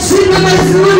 Let's sing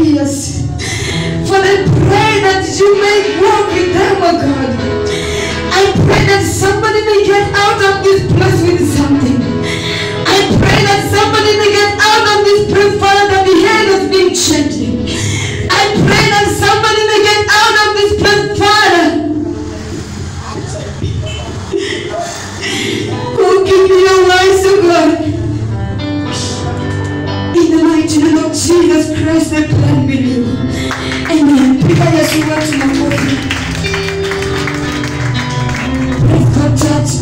ears. Father, I pray that you may walk with them, oh God. I pray that somebody may get out of this place with something. I pray that somebody may get out of this place, Father, that the behavior is being changed. I pray that somebody may get out of this place, Father. Oh, give me your voice, oh God. In the mighty name of Jesus Christ, I pray. Amen. Piga Yesu wetu makofi. Praise God, church.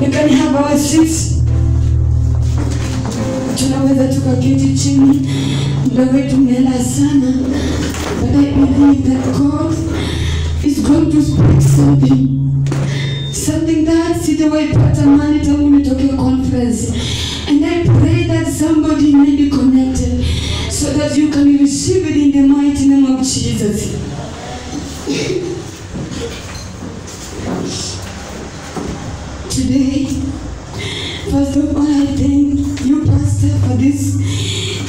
We can have our seats. Tunaweza tukaketi chini. Muda wetu umeenda sana. But I believe that God is going to speak something. Something that sitawaipata mali tangu nitoke conference. And I pray that somebody may be connected so that you can receive it in the mighty name of Jesus. Today, first of all, I thank you, Pastor, for this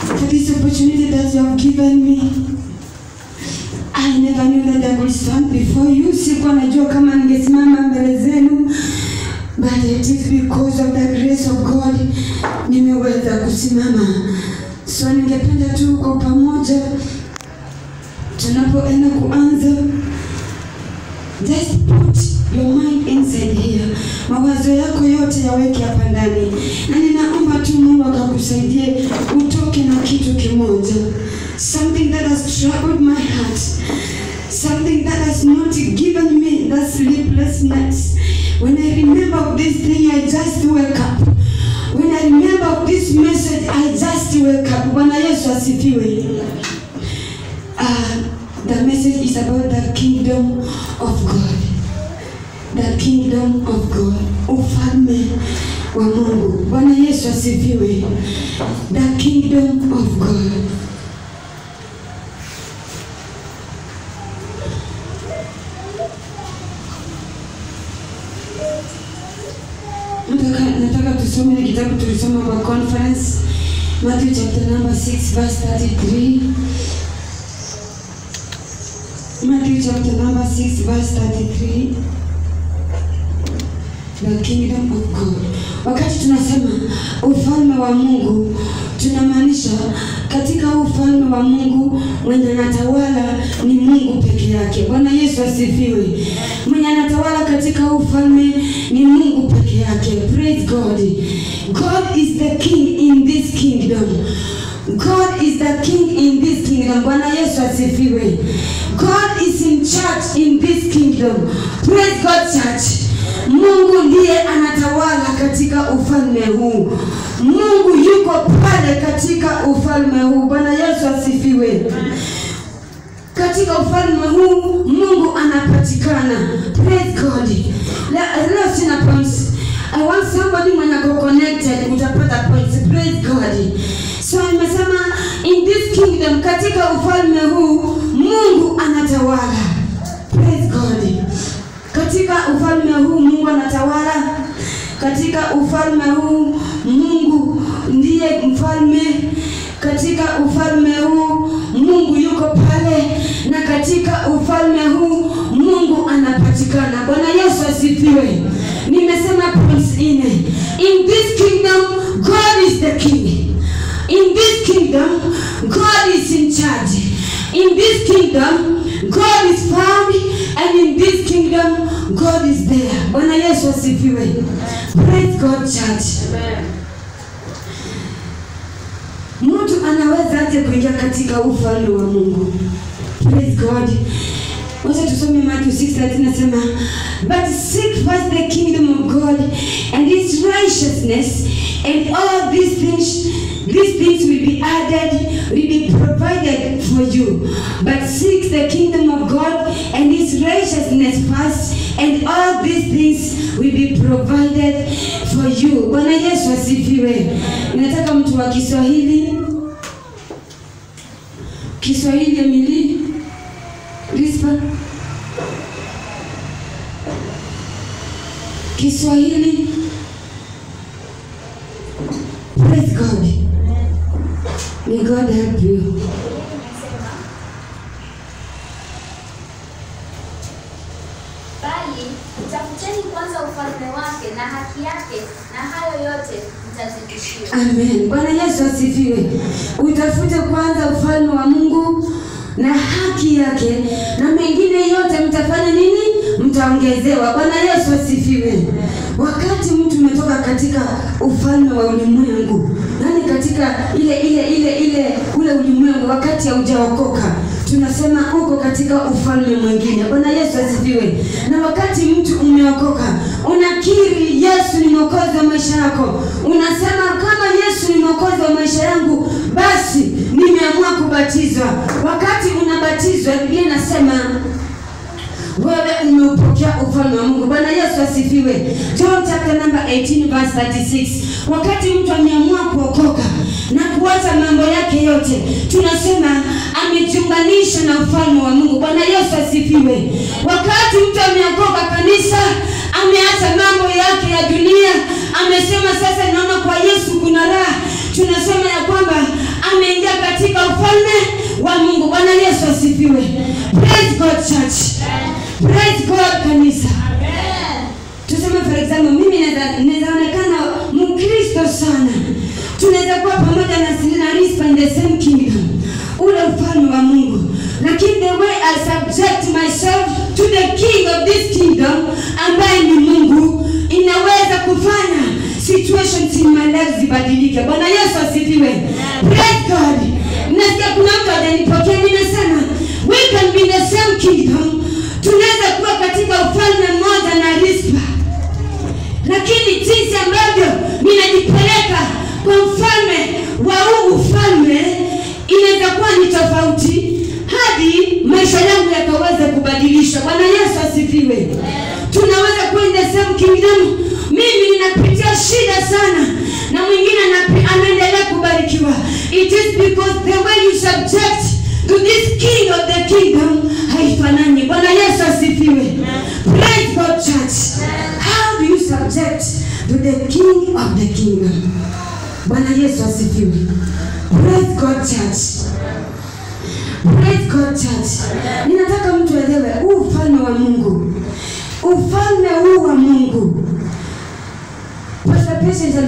for this opportunity that you have given me. I never knew that I would stand before you. Sikuwa najua kama ningesimama mbele zenu. But it is because of the grace of God nimeweza kusimama. So ningependa tu kwa pamoja tunapoenda kuanza just put your mind inside here. Mawazo yako yote yaweke hapa ndani, na ninaomba tu Mungu akakusaidie utoke na kitu kimoja, something that has troubled my heart, something that has not given me that sleeplessness. When I remember this thing, I just wake up. When I remember this message, I just wake up. Bwana Yesu asifiwe. Uh, the message is about the kingdom of God. The kingdom of God. Ufalme wa Mungu. Bwana Yesu asifiwe. The kingdom of God. Kwa conference Matthew chapter number 6 verse 33. Matthew chapter number 6 verse 33. The kingdom of God. Wakati tunasema ufalme wa Mungu tunamaanisha katika ufalme wa Mungu mwenye anatawala ni Mungu peke yake. Bwana Yesu asifiwe. Mwenye anatawala katika ufalme ni Mungu peke yake. Praise God. God is the king in this kingdom. God is the king in this kingdom. Bwana Yesu asifiwe. God is in charge in this kingdom. Praise God church. Mungu ndiye anatawala katika ufalme huu. Mungu yuko pale katika ufalme huu. Bwana Yesu asifiwe. Katika ufalme huu Mungu anapatikana. Praise God. La, Leo sina points. I want somebody mwenye ako connected utapata points. Praise God. So imesema in this kingdom katika ufalme huu Mungu anatawala. Praise God. Katika ufalme huu Mungu anatawala. Katika ufalme huu Mungu ndiye mfalme. Katika ufalme huu Mungu yuko pale, na katika ufalme huu Mungu anapatikana. Bwana Yesu asifiwe. Nimesema points nne. In this kingdom God is the king. In this kingdom God is in charge. In this kingdom God is found and in this kingdom God is there. Bwana Yesu asifiwe. Praise God church. Mtu anaweza aje kuingia katika ufalme wa Mungu? Praise God. Wacha tusome Matthew 6:13 nasema, but seek first the kingdom of God and his righteousness and all these things these things will be added will be provided for you. But seek the kingdom of God and his righteousness first and all these things will be provided for you. Bwana Yesu asifiwe. Nataka mtu wa Kiswahili. Kiswahili Emily Rispa. Kiswahili Praise God. May God help you. bali tafuteni kwanza ufalme wake na haki yake na hayo yote mtazidishiwa Amen. Bwana Yesu asifiwe. Utafute kwanza ufalme wa Mungu na haki yake, na mengine yote mtafanya nini? Mtaongezewa. Bwana Yesu asifiwe. Wakati mtu umetoka katika ufalme wa ulimwengu, yani katika ile ile ile ile ule ulimwengu, wakati haujaokoka tunasema uko katika ufalme mwingine. Bwana Yesu asifiwe. Na wakati mtu umeokoka, unakiri Yesu ni mwokozi wa maisha yako, unasema kama Yesu ni mwokozi wa maisha yangu, basi nimeamua kubatizwa. Wakati unabatizwa, Biblia inasema wewe umeupokea ufalme wa Mungu. Bwana Yesu asifiwe. John chapter number 18 verse 36. Wakati mtu ameamua kuokoka na kuacha mambo yake yote, tunasema amejiunganisha na ufalme wa Mungu. Bwana Yesu asifiwe. Wakati mtu ameokoka kanisa, ameacha mambo yake ya dunia, amesema sasa naona kwa Yesu kuna raha, tunasema ya kwamba ameingia katika ufalme wa Mungu. Bwana Yesu asifiwe. Praise God church. Praise God kanisa. Amen. Tuseme for example, mimi naweza naonekana Mkristo sana. tunaweza kuwa pamoja na Selina Rispa in the same kingdom, ule ufalme wa Mungu, lakini the way I subject myself to the king of this kingdom ambaye ni Mungu inaweza kufanya situations in my life zibadilike. Bwana Yesu asifiwe. Praise God. Nasikia kuna mtu hajanipokea, nimesema we can be in the same kingdom, tunaweza kuwa katika ufalme mmoja na Rispa lakini jinsi ambavyo ninajipeleka kwa mfalme wa huu ufalme inaweza kuwa ni tofauti hadi maisha yangu yakaweza kubadilishwa. Bwana Yesu asifiwe. Tunaweza kwenda sehemu the. Mimi ninapitia shida sana na mwingine anaendelea kubarikiwa. It is because the way you subject to this king of the kingdom haifanani. Bwana Yesu asifiwe. Praise God church. How do you subject to the king of the kingdom? Bwana Yesu asifiwe. Praise God church. Praise God church. Ninataka mtu elewe huu ufalme wa Mungu. Ufalme huu wa Mungu. Pastor Patience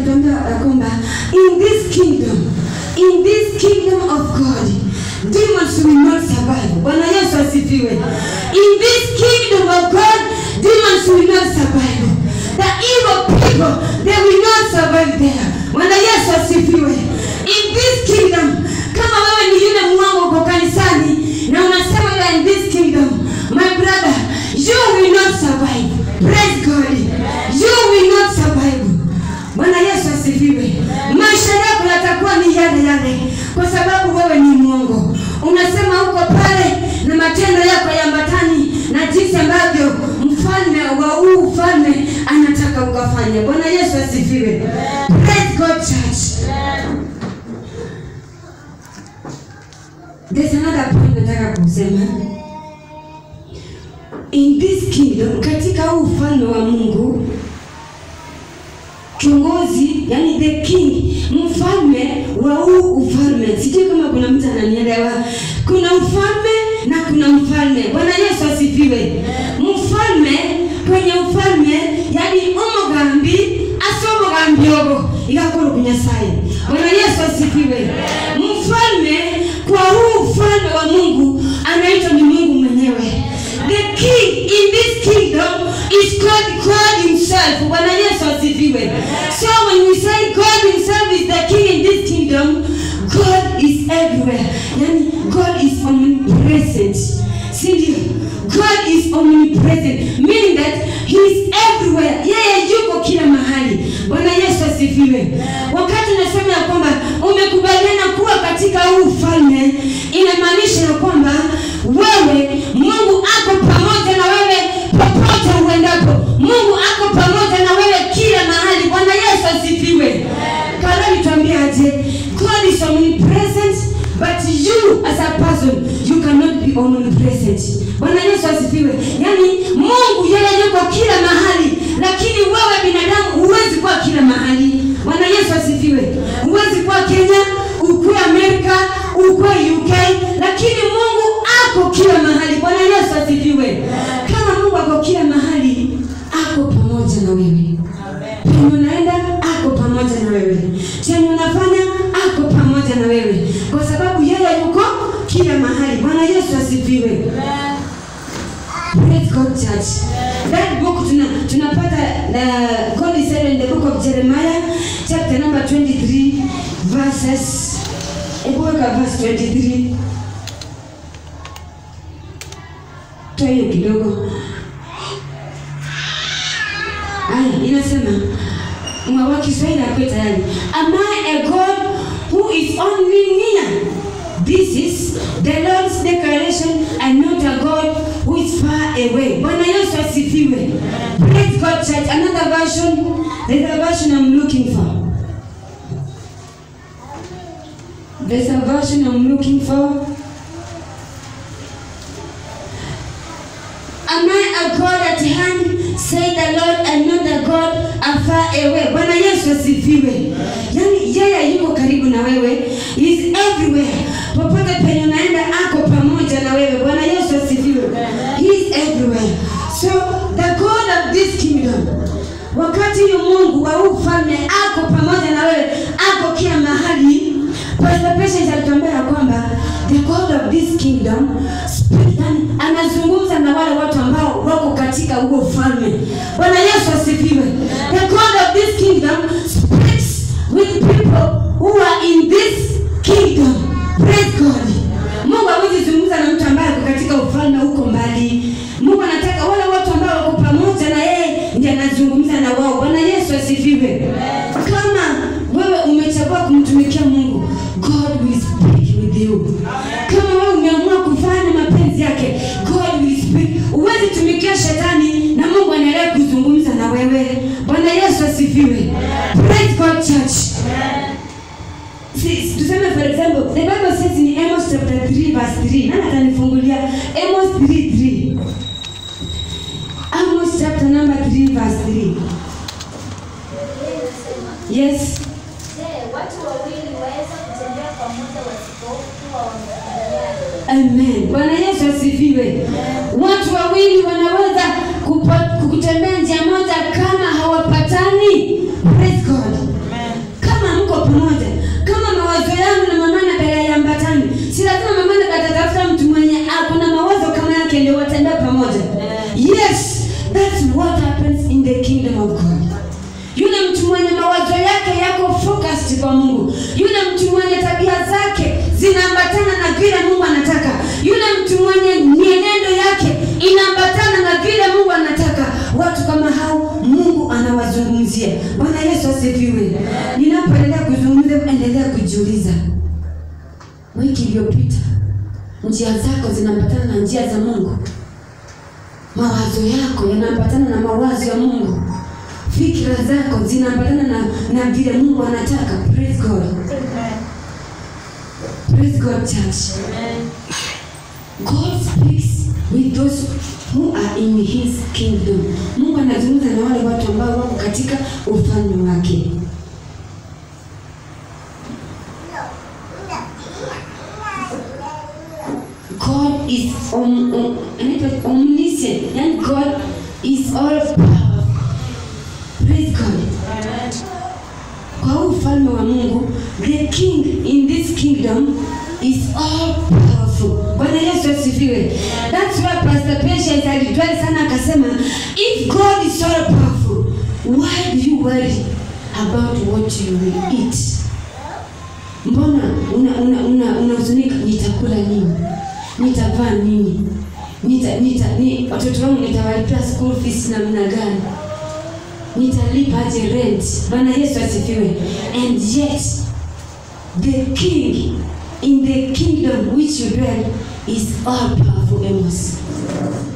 kwamba in this kingdom, in this kingdom of God, demons will not survive. Bwana Yesu asifiwe. Ukafanye. Bwana Yesu asifiwe. Praise God church. There's another point nataka kusema. In this kingdom, katika ufalme wa Mungu, kiongozi yani the king mfalme wa huu ufalme sijui kama kuna mtu ananielewa kuna ufalme na kuna mfalme bwana yesu asifiwe mfalme kwenye ufalme yani umugambi asomo umugambi mbiogo igakora kunyasaye bwana yesu asifiwe. Mfalme kwa huu ufalme wa mungu anaitwa ni mungu mwenyewe. The king in this kingdom is called god himself. Bwana yesu asifiwe. So when we say god himself is the king in this kingdom god is everywhere. Yani god is omnipresent sindio god is omnipresent meaning that he is everywhere. Yeye yuko kila mahali. Bwana yesu asifiwe. Wakati unasema ya kwamba umekubaliana kuwa katika huu ufalme 23 toa hiyo kidogo. Aya inasema mwa wa Kiswahili akwe tayari. Am I a God who is only near? This is the Lord's declaration and not a God who is far away. Bwana Yesu asifiwe. Praise God church. Another version. The version I'm looking for there's a version I'm looking for Am I a God at hand, say the Lord, and not a God afar away? Bwana Yesu asifiwe. Yaani yeye yuko karibu na wewe, He is everywhere. Popote penye unaenda ako pamoja na wewe. Bwana Yesu asifiwe. He is everywhere. So the God of this kingdom, wakati huyu Mungu wa ufalme ako pamoja na wewe, ako kila mahali Pastor Patience ya kwamba the God of this kingdom anazungumza na wale watu ambao wako katika huo ufalme. Bwana Yesu asifiwe. The God of this kingdom chapter number 3 verse 3 Biblia inasema, yes amen. Bwana yesu asifiwe. Watu wawili wanaweza kupa- yako kwa mungu. Yule mtu mwenye tabia zake zinaambatana na vile mungu anataka. Yule mtu mwenye mienendo yake inaambatana na vile mungu anataka. Watu kama hao mungu anawazungumzia. Bwana yesu asifiwe. Ninapoendelea kuzungumza endelea kujiuliza. Wiki iliyopita njia zako zinaambatana na njia za mungu. Mawazo yako yanaambatana na mawazo ya mungu fikira zako zinaambatana na, na vile mungu anataka praise god praise god church Amen. god speaks with those who are in his kingdom mungu anazungumza na wale watu ambao wako katika ufalme wake God is om, om, omniscient. Yani God is all powerful. Is all powerful. Bwana Yesu asifiwe. That's why Pastor Patience alitwali sana akasema, if God is all powerful, why do you worry about what you will eat? mbona unahuzunika una, una, una nitakula nini nitavaa nini nita, nita, ni, watoto wangu nitawalipia school fees namna gani nitalipa aje rent bwana yesu asifiwe and yet the king in the kingdom which you dwell is all powerful Amos.